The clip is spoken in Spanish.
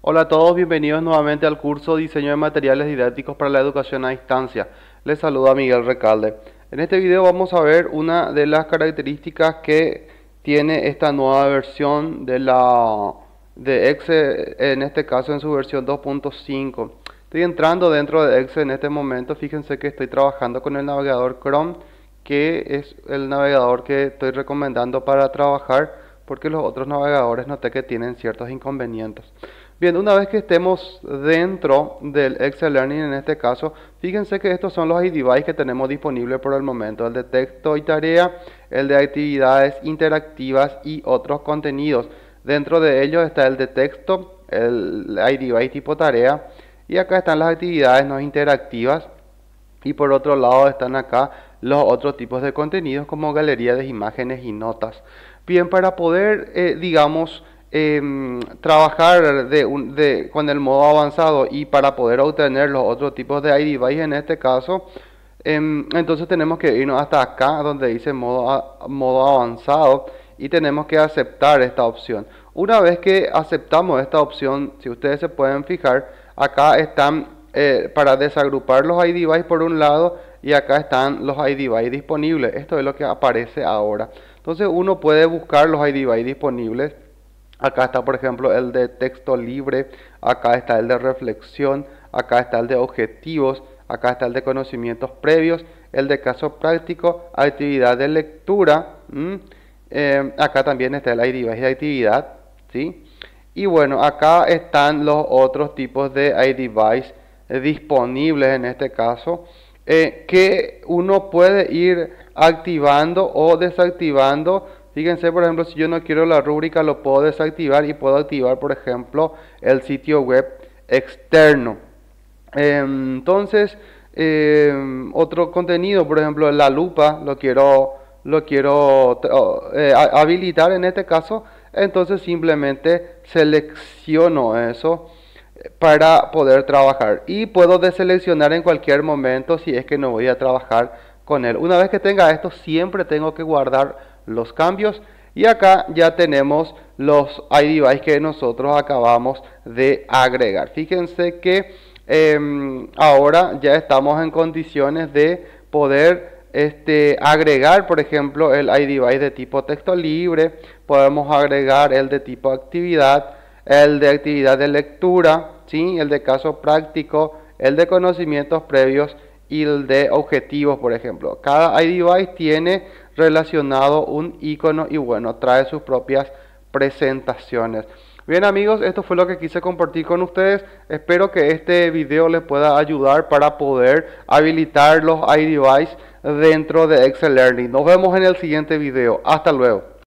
Hola a todos, bienvenidos nuevamente al curso Diseño de Materiales Didácticos para la Educación a Distancia. Les saluda Miguel Recalde. En este video vamos a ver una de las características que tiene esta nueva versión de la de Excel, en este caso en su versión 2.5. Estoy entrando dentro de Excel en este momento, fíjense que estoy trabajando con el navegador Chrome, que es el navegador que estoy recomendando para trabajar, porque los otros navegadores noté que tienen ciertos inconvenientes. Bien, una vez que estemos dentro del Excel Learning en este caso, fíjense que estos son los iDevice que tenemos disponibles por el momento, el de texto y tarea, el de actividades interactivas y otros contenidos. Dentro de ellos está el de texto, el iDevice tipo tarea y acá están las actividades no interactivas y por otro lado están acá los otros tipos de contenidos como galería de imágenes y notas. Bien, para poder, eh, digamos, Em, trabajar de, con el modo avanzado y para poder obtener los otros tipos de iDevice en este caso, em, entonces tenemos que irnos hasta acá donde dice modo, modo avanzado y tenemos que aceptar esta opción. Una vez que aceptamos esta opción, si ustedes se pueden fijar, acá están eh, para desagrupar los iDevice por un lado y acá están los iDevice disponibles. Esto es lo que aparece ahora. Entonces uno puede buscar los iDevice disponibles Acá está, por ejemplo, el de texto libre, acá está el de reflexión, acá está el de objetivos, acá está el de conocimientos previos, el de caso práctico, actividad de lectura, eh, acá también está el ID de actividad, ¿sí? Y bueno, acá están los otros tipos de iDevice disponibles en este caso, eh, que uno puede ir activando o desactivando Fíjense, por ejemplo, si yo no quiero la rúbrica, lo puedo desactivar y puedo activar, por ejemplo, el sitio web externo. Em, entonces, em, otro contenido, por ejemplo, la lupa, lo quiero, lo quiero eh, habilitar en este caso. Entonces, simplemente selecciono eso para poder trabajar y puedo deseleccionar en cualquier momento si es que no voy a trabajar con él. Una vez que tenga esto, siempre tengo que guardar los cambios. Y acá ya tenemos los iDevice que nosotros acabamos de agregar. Fíjense que em, ahora ya estamos en condiciones de poder este, agregar, por ejemplo, el iDevice de tipo texto libre. Podemos agregar el de tipo actividad, el de actividad de lectura, ¿sí? el de caso práctico, el de conocimientos previos y el de objetivos, por ejemplo. Cada iDevice tiene relacionado un icono y bueno, trae sus propias presentaciones. Bien amigos, esto fue lo que quise compartir con ustedes. Espero que este video les pueda ayudar para poder habilitar los iDevice dentro de Excel Learning. Nos vemos en el siguiente video. Hasta luego.